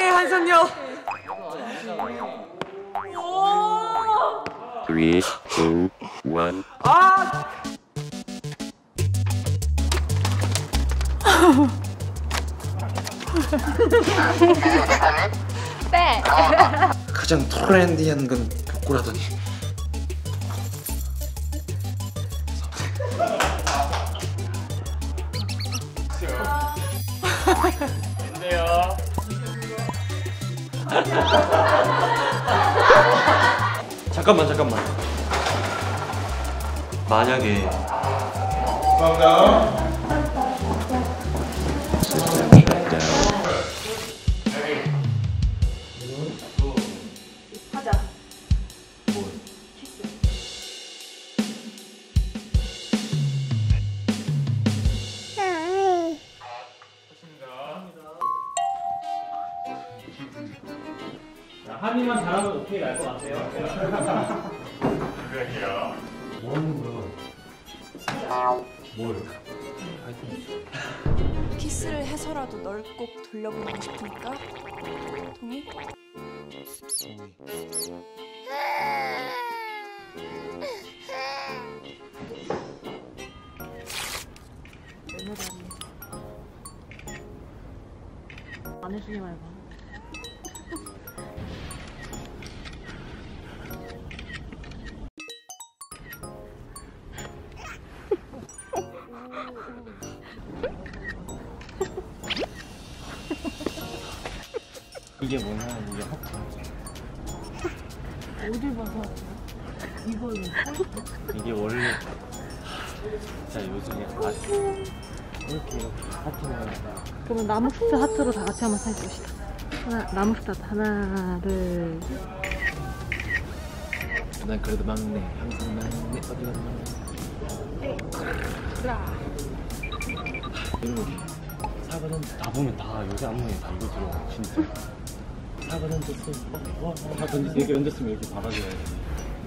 사랑해 한선녀. Three, two, one. 아 네. 가장 트렌디한 건 벽고라더니 잠깐만 잠깐만. 만약에 한이만 잘하면 오케이 날 것 같아요. 키스를 해서라도 널 꼭 돌려보내고 싶으니까. 동의? 안 해주지 말고. 이게 뭐냐 이게 하트. 어딜 봐서 이걸로. 이게 원래 자 요즘에 하트 이렇게 이렇게 하트는 그러면 나무 스트 하트로 다 같이 한번 해줍시다. 하나, 나무 스타트 하나, 둘. 난 그래도 막내 항상 막내 어디 가도 막내. 그리고 사과는 다 보면 다 요새 안무에 다 이거 들어 진짜. 어, 어, 다 던졌어. 이렇게 던졌으면 이렇게 돼.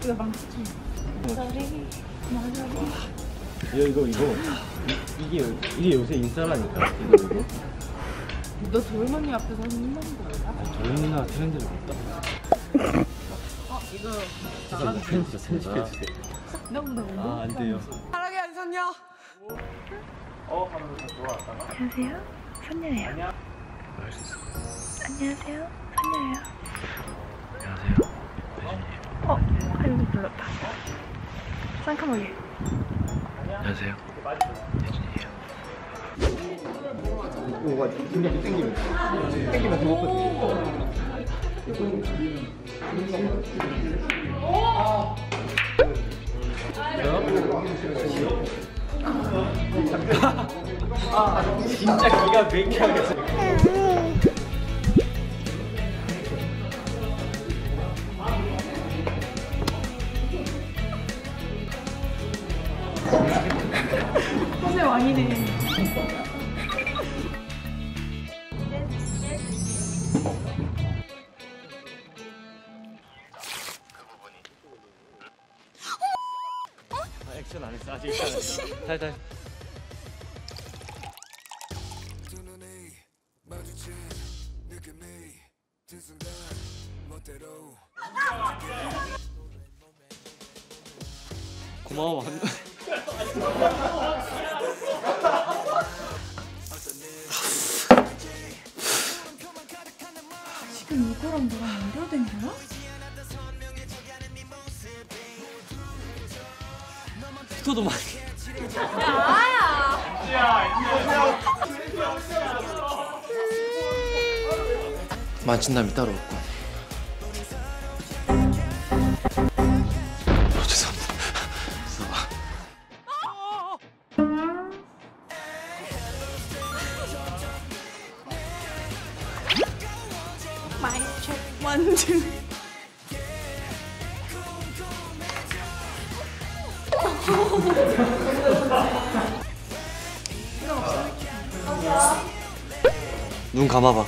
이거 망치지. 이거 이거 이거 이- 이게 이게 요새 인싸라니까 이거 이거. 너 돌머니 앞에서 하는 거야? 저희나 트렌드를 못 따라. 어, 이거. 잠깐 편집 편집해 주세요. 너무 너무. 아안 돼요. 사랑해 한선녀. 안녕하세요. 선녀예요. 안녕하세요. 선녀예요. 어, 아이고 불렀다. 쌍카마게. 안녕하세요. 뭐가 땡기면 땡기면 땡기면 더 먹거든 진짜 기가 막혀서. 선의 왕이네. 아, 액션. 고마워 한. 지금 이거랑 너랑 연결된 거야? 스토도 많이. 만친남이 따로 없군 원두. 눈 감아봐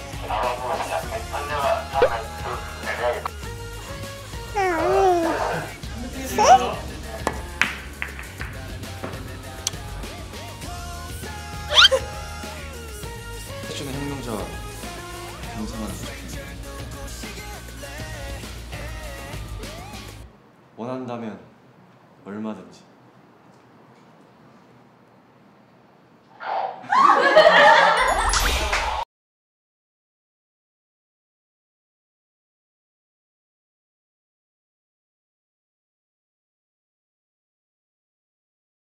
해주는 혁명자 감사한 원한다면 얼마든지